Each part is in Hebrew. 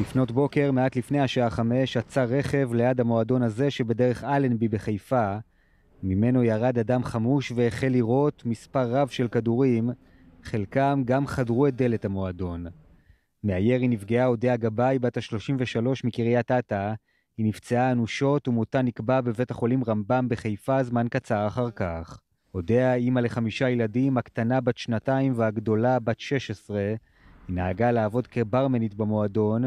לפנות בוקר, מעט לפני השעה חמש, עצר רכב ליד המועדון הזה שבדרך אלנבי בחיפה. ממנו ירד אדם חמוש והחל לירות מספר רב של כדורים, חלקם גם חדרו את דלת המועדון. מהירי נפגעה אודיה גבאי בת ה-33 מקריית אתא, היא נפצעה אנושות ומותה נקבע בבית החולים רמב"ם בחיפה זמן קצר אחר כך. אודיה, אימא לחמישה ילדים, הקטנה בת שנתיים והגדולה בת 16, היא נהגה לעבוד כברמנית במועדון,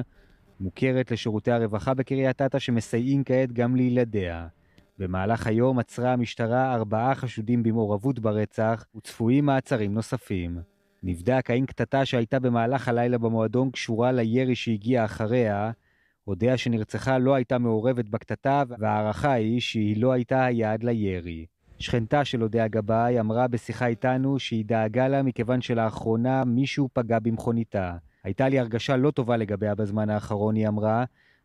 מוכרת לשירותי הרווחה בקריית אתא שמסייעים כעת גם לילדיה. במהלך היום עצרה המשטרה ארבעה חשודים במעורבות ברצח וצפויים מעצרים נוספים. נבדק האם קטטה שהייתה במהלך הלילה במועדון קשורה לירי שהגיע אחריה. אודיה שנרצחה לא הייתה מעורבת בקטטה וההערכה היא שהיא לא הייתה היעד לירי. שכנתה של אודיה גבאי אמרה בשיחה איתנו שהיא דאגה לה מכיוון שלאחרונה מישהו פגע במכוניתה. הייתה לי הרגשה לא טובה לגביה בזמן האחרון, היא אמרה.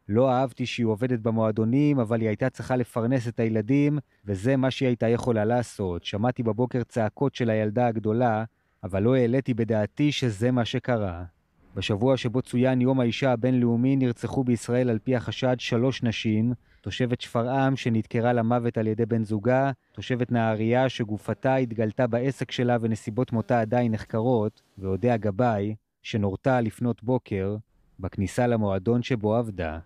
לא אהבתי שהיא עובדת במועדונים, אבל היא הייתה צריכה לפרנס את הילדים, וזה מה שהיא הייתה יכולה לעשות. שמעתי בבוקר צעקות של הילדה הגדולה, אבל לא העליתי בדעתי שזה מה שקרה. בשבוע שבו צוין יום האישה הבינלאומי נרצחו בישראל על פי החשד שלוש נשים, תושבת שפרעם שנדקרה למוות על ידי בן זוגה, תושבת נהריה שגופתה התגלתה בעסק שלה ונסיבות מותה עדיין נחקרות, ואודיה גבאי, שנורתה לפנות בוקר בכניסה למועדון שבו עבדה.